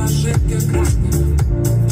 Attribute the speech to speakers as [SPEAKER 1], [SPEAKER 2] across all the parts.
[SPEAKER 1] ошибки красные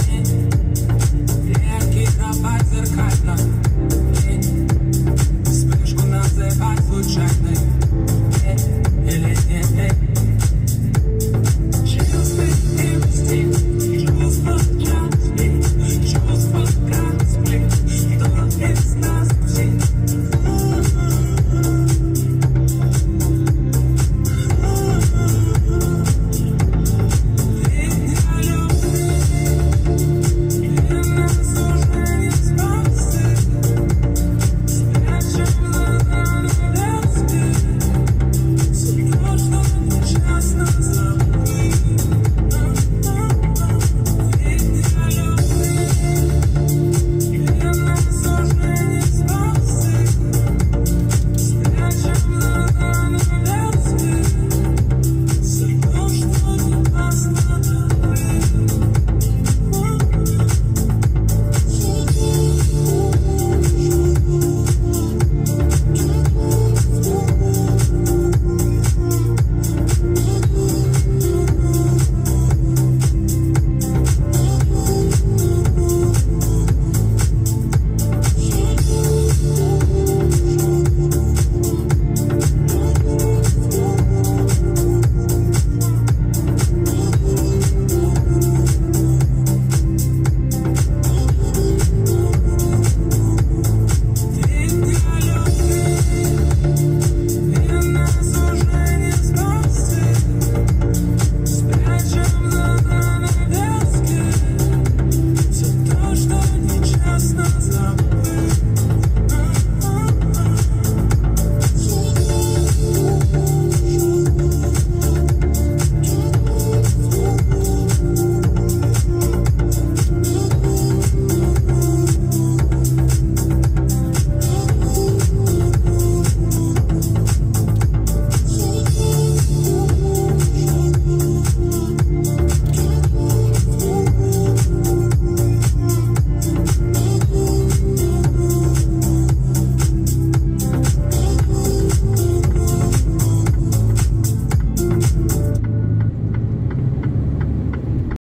[SPEAKER 1] distance.